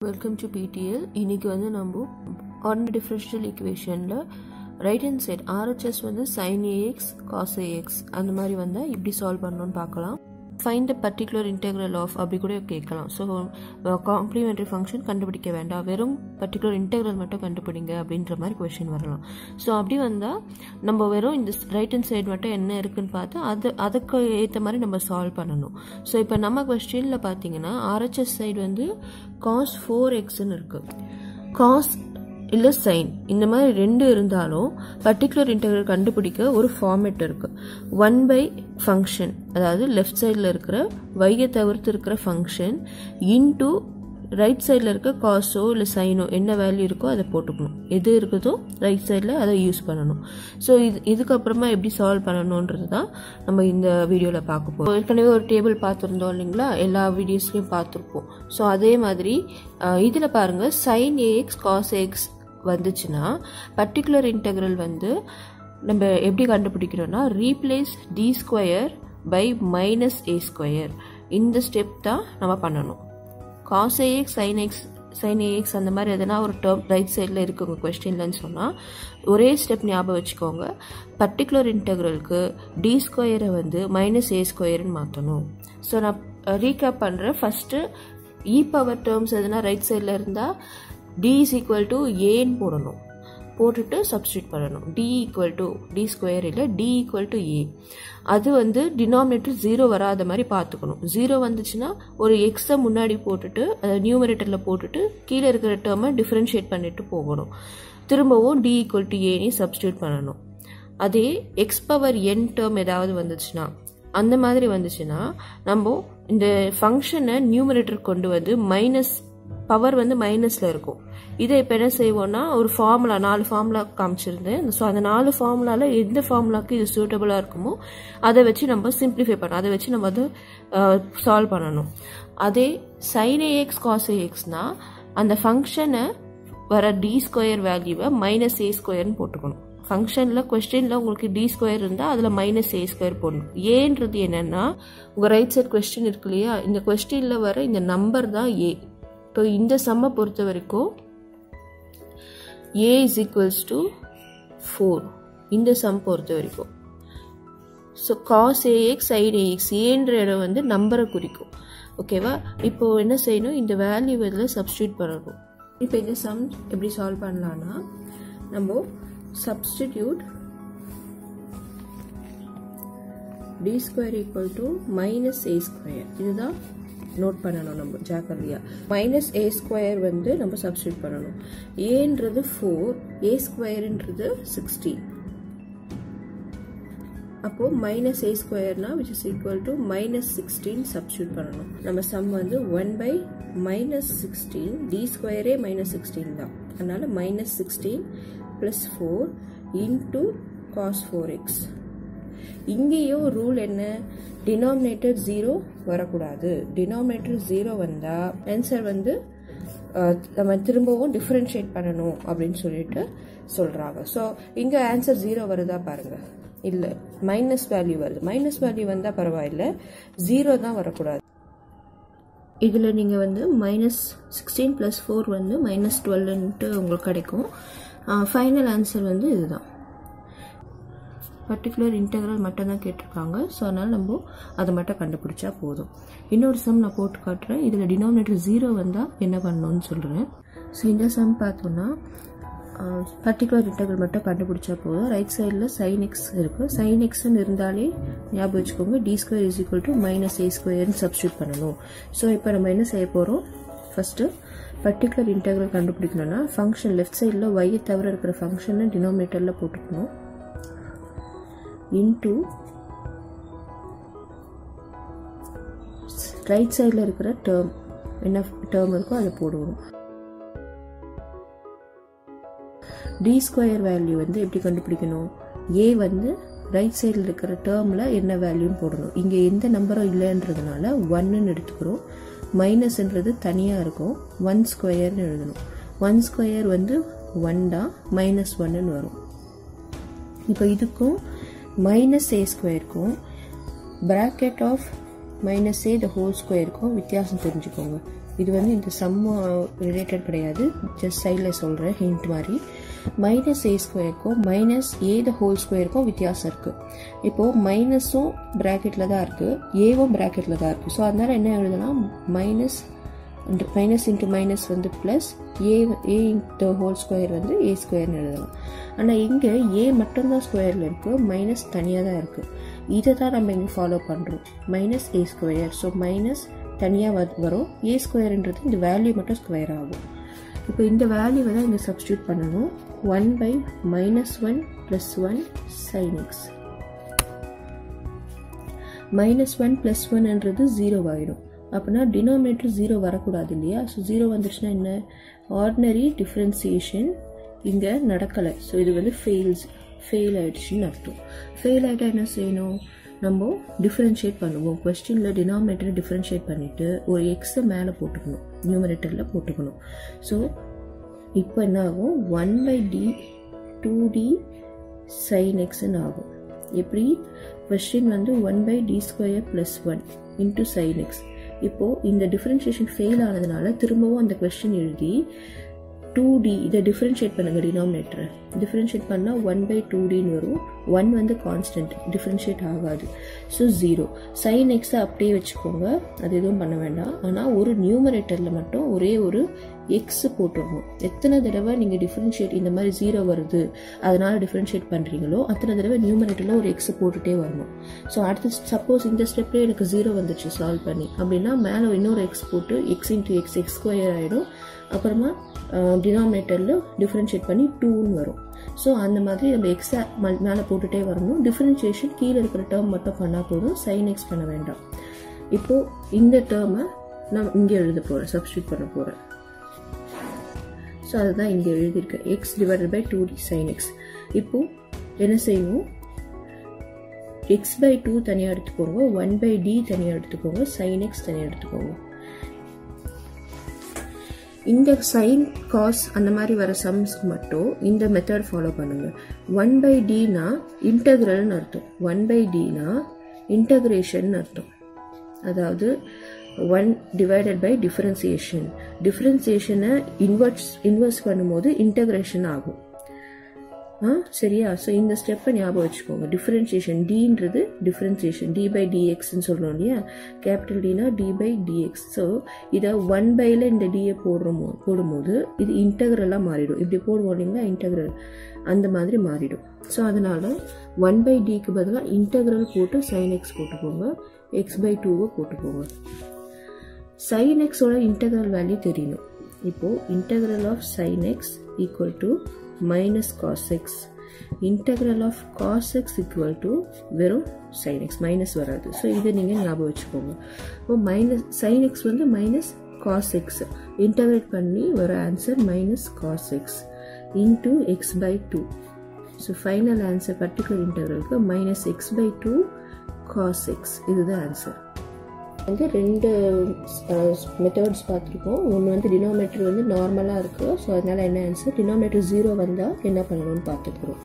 Welcome to PDL இன்னைக்கு வந்து நம்ம ஆர்டினரி டிஃபரன்ஷியல் ஈக்குவேஷனில் ரைட் ஹேண்ட் சைட் ஆர்ஹெச்எஸ் வந்து sine a x cos a x அந்த மாதிரி வந்தால் இப்படி சால்வ் பண்ணணும்னு பார்க்கலாம். Find the particular integral of அப்படி கூட கேட்கலாம். ஸோ காம்ப்ளிமெண்ட்ரி ஃபங்க்ஷன் கண்டுபிடிக்க வேண்டாம். வெறும் பர்டிகுலர் இன்டெக்ரல் மட்டும் கண்டுபிடிங்க அப்படின்ற மாதிரி கொஷின் வரலாம். ஸோ அப்படி வந்தால் நம்ம வெறும் இந்த ரைட் ஹேண்ட் சைடு மட்டும் என்ன இருக்குன்னு பார்த்து அது அதுக்கு ஏற்ற மாதிரி நம்ம சால்வ் பண்ணணும். ஸோ இப்போ நம்ம கொஸ்டினில் பார்த்தீங்கன்னா ஆர்ஹெச்எஸ் சைடு வந்து காஸ் ஃபோர் எக்ஸ்ன்னு இருக்குது காஸ் இல்லை சைன் இந்த மாதிரி ரெண்டு இருந்தாலும் பர்டிகுலர் இன்டெகிரல் கண்டுபிடிக்க ஒரு ஃபார்மேட் இருக்கு. ஒன் பை ஃபங்க்ஷன் அதாவது லெஃப்ட் சைடில் இருக்கிற வையை தவிர்த்து இருக்கிற ஃபங்க்ஷன் இன்டூ ரைட் சைடில் இருக்க காசோ இல்லை சைனோ என்ன வேல்யூ இருக்கோ அதை போட்டுக்கணும். எது இருக்குதோ ரைட் சைடில் அதை யூஸ் பண்ணணும். ஸோ இது இதுக்கப்புறமா எப்படி சால்வ் பண்ணணுன்றது தான் நம்ம இந்த வீடியோவில் பார்க்க போகிறோம் ஏற்கனவே ஒரு டேபிள் பார்த்துருந்தோம் இல்லைங்களா? எல்லா வீடியோஸ்லையும் பார்த்துருப்போம். ஸோ அதே மாதிரி இதில் பாருங்கள் sine a x cos x வந்துச்சுன்னா பர்டிகுலர் இன்டெக்ரல் வந்து நம்ம எப்படி கண்டுபிடிக்கிறோன்னா replace D square by minus a square இந்த ஸ்டெப் தான் நம்ம பண்ணணும். Cos a x sine x sine a x அந்த மாதிரி எதனா ஒரு டேர்ம் ரைட் சைடில் இருக்குங்க கொஸ்டின்லன்னு சொன்னால் ஒரே ஸ்டெப் ஞாபகம் வச்சுக்கோங்க. பர்டிகுலர் இன்டெக்ரலுக்கு டி ஸ்கொயரை வந்து மைனஸ் ஏ ஸ்கொயர்னு மாற்றணும் ஸோ நான் ரீகேப் பண்ணுறேன் ஃபஸ்ட்டு இ பவர் டேர்ம்ஸ் எதுனா ரைட் சைடில் இருந்தால் டி இஸ் ஈக்குவல் டு ஏன்னு போடணும். போட்டுட்டு சப்ஸ்டியூட் பண்ணணும். D equal to D square இல்லை டி ஈக்குவல் டு ஏ அது வந்து டினாமினேட்டர் ஜீரோ வராத மாதிரி பார்த்துக்கணும். ஜீரோ வந்துச்சுன்னா ஒரு எக்ஸை முன்னாடி போட்டுட்டு அதை நியூமரேட்டரில் போட்டுட்டு கீழே இருக்கிற டேர்மை டிஃப்ரென்ஷியேட் பண்ணிட்டு போகணும். திரும்பவும் D equal to any substitute பண்ணணும். அதே எக்ஸ் பவர் என் டேர்ம் ஏதாவது வந்துச்சுன்னா அந்த மாதிரி வந்துச்சுன்னா நம்ம இந்த ஃபங்க்ஷனை நியூமரேட்டர் கொண்டு வந்து மைனஸ் பவர் வந்து மைனஸில் இருக்கும். இதை இப்போ என்ன செய்வோம்னா ஒரு ஃபார்முலா நாலு ஃபார்முலா காமிச்சிருந்தேன் ஸோ அந்த நாலு ஃபார்முலாவில் எந்த ஃபார்முலாவுக்கு இது சூட்டபுளாக இருக்குமோ அதை வச்சு நம்ம சிம்பிளிஃபை பண்ணணும். அதை வச்சு நம்ம அதை சால்வ் பண்ணணும். அதே சைன் ஏஎக்ஸ் காஸ் ஏஎக்ஸ்னால் அந்த ஃபங்க்ஷனை வர டி ஸ்கொயர் வேல்யூவை மைனஸ் ஏ ஸ்கொயர்னு போட்டுக்கணும். ஃபங்க்ஷனில் கொஸ்டினில் உங்களுக்கு டி ஸ்கொயர் இருந்தால் அதில் மைனஸ் ஏ ஸ்கொயர் போடணும். ஏன்றது என்னென்னா உங்கள் ரைட் சைட் கொஸ்டின் இருக்கு இல்லையா? இந்த கொஸ்டினில் வர இந்த நம்பர் தான் ஏ இப்போ இந்த சம்மை பொறுத்த வரைக்கும் a is equals to four இந்த சம் பொறுத்த வரைக்கும். So cos a x side a x ஏன்ற இடம் வந்து நம்பரை குறிக்கும். ஓகேவா இப்போ என்ன செய்யணும்? இந்த வேல்யூ இதில் சப்ஸ்டியூட் பண்ணணும். இப்போ இந்த சம் எப்படி சால்வ் பண்ணலான்னா நம்ம substitute D square equal to minus a square இதுதான் நோட் பண்ணணும் நம்ம ஜாக்கிரதையாக மைனஸ் ஏ ஸ்கொயர் வந்து நம்ம சப்ஸ்டியூட் பண்ணணும். ஏன்றது ஃபோர் ஏ ஸ்கொயருன்றது சிக்ஸ்டீன் அப்போது minus a ஸ்கொயர்னா which is equal to minus sixteen substitute பண்ணணும். நம்ம சம் வந்து one by minus sixteen D ஸ்கொயரே minus sixteen தான். அதனால் minus sixteen plus four into cos four x இங்கேயும் ரூல் என்ன? டினாமினேட்டர் ஜீரோ வரக்கூடாது. டினாமினேட்டர் ஜீரோ வந்தால் ஆன்சர் வந்து நம்ம திரும்பவும் டிஃப்ரென்ஷியேட் பண்ணணும் அப்படின்னு சொல்லிட்டு சொல்கிறாங்க ஸோ இங்கே ஆன்சர் ஜீரோ வருதா பாருங்கள் இல்லை மைனஸ் வேல்யூ வருது. மைனஸ் வேல்யூ வந்தால் பரவாயில்ல. ஜீரோ தான் வரக்கூடாது. இதில் நீங்கள் வந்து மைனஸ் சிக்ஸ்டீன் ப்ளஸ் ஃபோர் வந்து மைனஸ் டுவெல்ன்ட்டு உங்களுக்கு கிடைக்கும். ஃபைனல் ஆன்சர் வந்து இதுதான். பர்டிகுலர் இன்டெக்ரல் மட்டும் தான் கேட்டிருக்காங்க. ஸோ அதனால் நம்ம அதை மட்டும் கண்டுபிடிச்சா போதும். இன்னொரு சம் நான் போட்டு காட்டுறேன். இதில் டினாமினேட்டர் ஜீரோ வந்தால் என்ன பண்ணணும்னு சொல்கிறேன் ஸோ இந்த சம் பார்த்தோன்னா பர்டிகுலர் இன்டெக்ரல் மட்டும் கண்டுபிடிச்சா போதும். ரைட் சைடில் சைன் எக்ஸ் இருக்குது சைன் எக்ஸ்ன்னு இருந்தாலே ஞாபகம் வச்சுக்கோங்க. D square is equal to minus a ஸ்கொயர்னு சப்ஸ்டியூட் பண்ணணும். ஸோ இப்போ நம்ம என்ன செய்ய போகிறோம் ஃபஸ்ட்டு பர்டிகுலர் இன்டெக்ரல் கண்டுபிடிக்கணும்னா ஃபங்க்ஷன் லெஃப்ட் சைடில் ஒய்யை தவிர இருக்கிற ஃபங்க்ஷனை டினாமினேட்டரில் போட்டுக்கணும். இன்டூ ரைட் சைடில் இருக்கிற டேர்ம் என்ன டேர்ம் இருக்கோ அதை போடுவோம். டி ஸ்கொயர் வேல்யூ வந்து எப்படி கண்டுபிடிக்கணும்? ஏ வந்து ரைட் சைடில் இருக்கிற டேர்மில் என்ன வேல்யூன்னு போடணும். இங்கே எந்த நம்பரும் இல்லைன்றதுனால ஒன்னுன்னு எடுத்துக்கிறோம். மைனஸ்ன்றது தனியாக இருக்கும். ஒன் ஸ்கொயர்னு எழுதணும். ஒன் ஸ்கொயர் வந்து ஒன் தான் மைனஸ் ஒன்னுன்னு வரும். இப்போ இதுக்கும் minus A ஸ்கொயருக்கும் bracket of minus a the whole ஸ்கொயருக்கும் வித்தியாசம் தெரிஞ்சுக்கோங்க. இது வந்து இந்த சம்மு ரிலேட்டட் கிடையாது. ஜஸ்ட் சைடில் சொல்கிறேன் ஹிண்ட் மாதிரி. மைனஸ் ஏ ஸ்கொயருக்கும் மைனஸ் ஏ த ஹோல் ஸ்கொயருக்கும் வித்தியாசம் இருக்குது இப்போது மைனஸும் ப்ராக்கெட்டில் தான் இருக்குது ஏவும் ப்ராக்கெட்டில் தான் இருக்குது ஸோ அதனால் என்ன எழுதலாம்? மைனஸ் மைனஸ் இன்ட்டு மைனஸ் வந்து plus a a into whole square வந்து ஏ ஸ்கொயர்னு எழுதலாம். ஆனால் இங்கே ஏ மட்டும்தான் ஸ்கொயரில் இருக்குது மைனஸ் தனியாக தான் இருக்குது இதை தான் நம்ம இங்கே ஃபாலோ பண்ணுறோம் minus a square so minus தனியாக வரும். ஏ ஸ்கொயர்ன்றது இந்த வேல்யூ மட்டும் ஸ்கொயர் ஆகும். இப்போ இந்த வேல்யூவை தான் இங்கே சப்ஸ்டியூட் பண்ணணும். One by minus one plus one sine x minus one plus ஒன்ன்றது zero ஆகிடும் அப்படின்னா டினாமினேட்டர் ஜீரோ வரக்கூடாது இல்லையா? ஸோ ஜீரோ வந்துருச்சுன்னா என்ன? ஆர்டினரி டிஃப்ரென்சியேஷன் இங்கே நடக்கலை. ஸோ இது வந்து ஃபெயில்ஸ் ஃபெயில் ஆகிடுச்சின்னு அர்த்தம். ஃபெயில் ஆகிட்டா என்ன செய்யணும்? நம்ம டிஃப்ரென்ஷியேட் பண்ணுவோம். கொஸ்டினில் டினாமினேட்டரை டிஃப்ரென்ஷியேட் பண்ணிவிட்டு ஒரு எக்ஸை மேலே போட்டுக்கணும். நியூமரேட்டரில் போட்டுக்கணும். ஸோ இப்போ என்ன ஆகும்? One by D two D sine எக்ஸ்ன்னு ஆகும். எப்படி? கொஸ்டின் வந்து one by D square plus one into sine x இப்போது இந்த டிஃப்ரென்ஷியேஷன் ஃபெயில் ஆனதுனால திரும்பவும் அந்த கொஸ்டின் எழுதி டூ டி இதை டிஃப்ரென்ஷியேட் பண்ணுங்கள் டினாமினேட்டரை டிஃப்ரென்ஷியேட் பண்ணால் ஒன் பை டூ டின்னு வரும். ஒன் வந்து கான்ஸ்டன்ட் டிஃப்ரென்ஷியேட் ஆகாது. ஸோ ஜீரோ சைன் எக்ஸை அப்படியே வச்சுக்கோங்க. அது எதுவும் பண்ண வேண்டாம். ஆனால் ஒரு நியூமரேட்டரில் மட்டும் ஒரே ஒரு எக்ஸ் போட்டுடணும் எத்தனை தடவை நீங்கள் டிஃப்ரென்ஷியேட் இந்த மாதிரி ஜீரோ வருது அதனால் டிஃப்ரென்ஷியேட் பண்ணுறீங்களோ அத்தனை தடவை நியூமரேட்டரில் ஒரு எக்ஸ் போட்டுகிட்டே வரணும். ஸோ அடுத்து சப்போஸ் இந்த ஸ்டெப்லேயே எனக்கு ஜீரோ வந்துச்சு சால்வ் பண்ணி. அப்படின்னா மேலே இன்னொரு எக்ஸ் போட்டு x into x x square ஆகிடும் அப்புறமா டினாமினேட்டரில் டிஃப்ரென்ஷியேட் பண்ணி டூன்னு வரும். ஸோ அந்த மாதிரி நம்ம எக்ஸா மேலே போட்டுகிட்டே வரணும். டிஃப்ரென்ஷியேஷன் கீழே இருக்கிற டேர்ம் மட்டும் பண்ணால் போதும். சைன் எக்ஸ் பண்ண வேண்டாம். இப்போது இந்த டேர்மை நான் இங்கே எழுத போகிறேன் சப்ஸ்டியூட் பண்ண போகிறேன் ஸோ அதுதான் இங்கே எழுதியிருக்கேன். X divided by two D sine x இப்போது என்ன செய்வோம்? எக்ஸ் பை டூ தனியாக எடுத்துக்கோங்க. ஒன் பை டி தனியாக எடுத்துக்கோங்க. சைன் எக்ஸ் தனியாக எடுத்துக்கோங்க. இந்த சைன் காஸ் அந்த மாதிரி வர சம்ஸ்க்கு மட்டும் இந்த மெத்தட் ஃபாலோ பண்ணுங்க. ஒன் பை டினா இன்டகிரல்னு அர்த்தம். ஒன் பை டினா இன்டகிரேஷன் அர்த்தம். அதாவது ஒன் டிவைடட் பை டிஃபரன்சியேஷன் டிஃபரன்சியேஷனை இன்வெர்ட்ஸ் இன்வெர்ஸ் பண்ணும்போது இன்டகிரேஷன் ஆகும். சரியா? ஸோ இந்த ஸ்டெப்பை ஞாபகம் வச்சுக்கோங்க. டிஃப்ரென்சியேஷன் டின்றது டிஃப்ரென்சியேஷன் டி பை டிஎக்ஸ்ன்னு சொல்கிறோம் இல்லையா? Capital Tina D by d x so இதை ஒன் பையில் இந்த டிஏ போடுறோமோ போடும்போது இது இன்டகிரலாக மாறிடும். இப்படி போடுவோம் இல்லைங்களா? இன்டகிரல் அந்த மாதிரி மாறிடும். ஸோ அதனால் ஒன் பை டிக்கு பதிலாக இன்டகிரல் போட்டு சைன் எக்ஸ் போட்டுக்கோங்க எக்ஸ் பை டூவை போட்டுக்கோங்க சைன் எக்ஸோட இன்டகிரல் வேல்யூ தெரியணும். இப்போது integral of sine x equal to minus cos x. Integral of cos x equal to வெறும் sin x மைனஸ் வராது. ஸோ இதை நீங்கள் ஞாபகம் வச்சுக்கோங்க. இப்போ மைனஸ் sin x வந்து மைனஸ் cos x. இன்டகிரேட் பண்ணி வர answer minus cos x into x by two so final answer particular இன்டகிரலுக்கு minus x by two cos x இதுதான் ஆன்சர் வந்து ரெண்டு மெத்தட்ஸ் பார்த்துருக்கோம். ஒன்று வந்து டினாமினேட்டர் வந்து நார்மலாக இருக்குது ஸோ அதனால் என்ன ஆன்சர் டினாமினேட்டர் ஜீரோ வந்தால் என்ன பண்ணணும்னு பார்த்துக்கிறோம்.